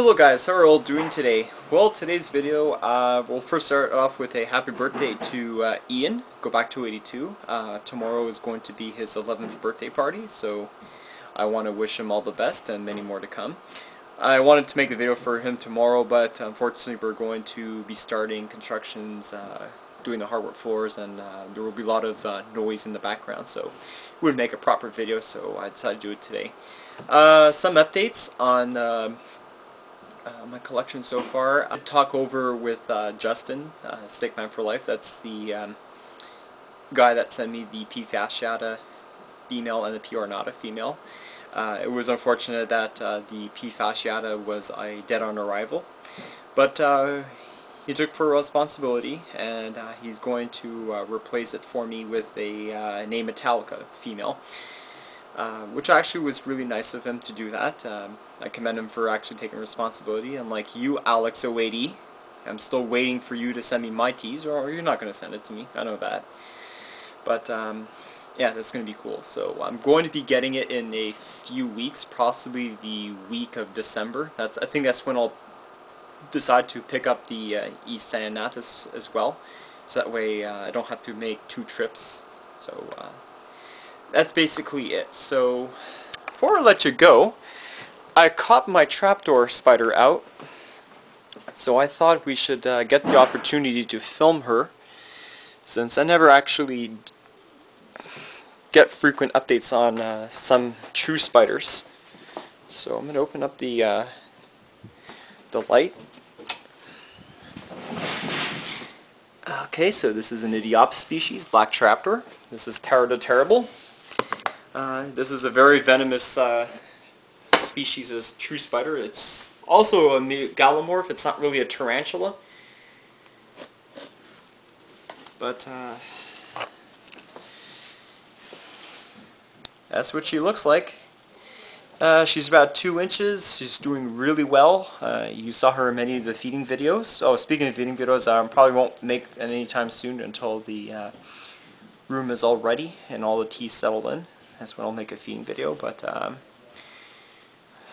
Hello guys, how are you all doing today? Well, today's video, uh, we'll first start off with a happy birthday to uh, Ian, gobackto82. Uh, tomorrow is going to be his 11th birthday party, so I want to wish him all the best and many more to come. I wanted to make the video for him tomorrow, but unfortunately we're going to be starting constructions, uh, doing the hardwood floors, and uh, there will be a lot of uh, noise in the background, so it wouldn't make a proper video, so I decided to do it today. some updates on uh, my collection so far. I talk over with uh, Justin, uh, Snakeman for Life. That's the um, guy that sent me the P. fasciata female and the P. ornata female. Uh, it was unfortunate that uh, the P. fasciata was a dead on arrival, but uh, he took full responsibility and he's going to replace it for me with an A. metallica female. Uh, which actually was really nice of him to do that. Um, I commend him for actually taking responsibility. Unlike you, Alex 080, I'm still waiting for you to send me my teas, or you're not going to send it to me. I know that. But um, yeah, that's going to be cool. So I'm going to be getting it in a few weeks, possibly the week of December. That's I think that's when I'll decide to pick up the uh, East San Nathis as well. So that way uh, I don't have to make two trips. So uh, that's basically it. So before I let you go, I caught my trapdoor spider out. So I thought we should uh, get the opportunity to film her since I never actually get frequent updates on uh, some true spiders. So I'm going to open up the uh, the light. Okay, so this is an Idiops species, black trapdoor. This is Tara the Terrible. Uh, this is a very venomous uh, species as true spider. It's also a gallimorph. It's not really a tarantula. But uh, that's what she looks like. Uh, she's about two inches. She's doing really well. Uh, you saw her in many of the feeding videos. Oh, speaking of feeding videos, I probably won't make any time soon until the room is all ready and all the tea settled in. That's when I'll make a feeding video, but um,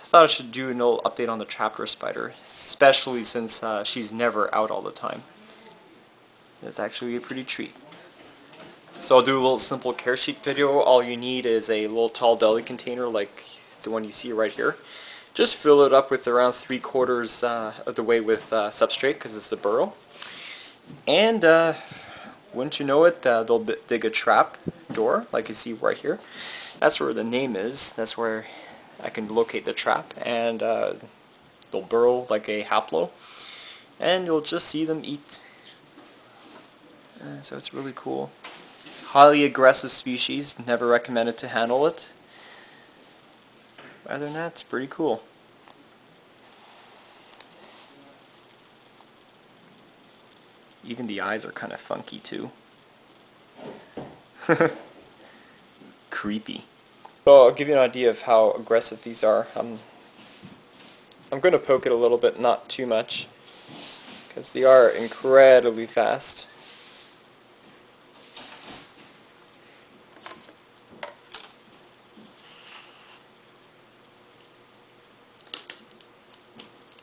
I thought I should do a little update on the trapdoor spider, especially since uh, she's never out all the time. It's actually a pretty treat. So I'll do a little simple care sheet video. All you need is a little tall deli container like the one you see right here. Just fill it up with around three quarters uh, of the way with uh, substrate because it's a burrow. And uh, wouldn't you know it, uh, they'll dig a trap door like you see right here. That's where the name is. That's where I can locate the trap and uh, they'll burrow like a haplo and you'll just see them eat. Uh, so it's really cool. Highly aggressive species, never recommended to handle it. Other than that, it's pretty cool. Even the eyes are kind of funky too. creepy. So I'll give you an idea of how aggressive these are. Um, I'm, I'm going to poke it a little bit, not too much, because they are incredibly fast.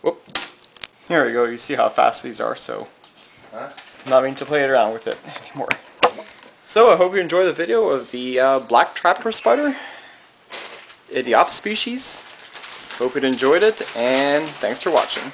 Whoop. Here we go, you see how fast these are, so huh? I'm not meaning to play it around with it anymore. So I hope you enjoy the video of the uh, black trapdoor spider, Idiops species. Hope you enjoyed it, and thanks for watching.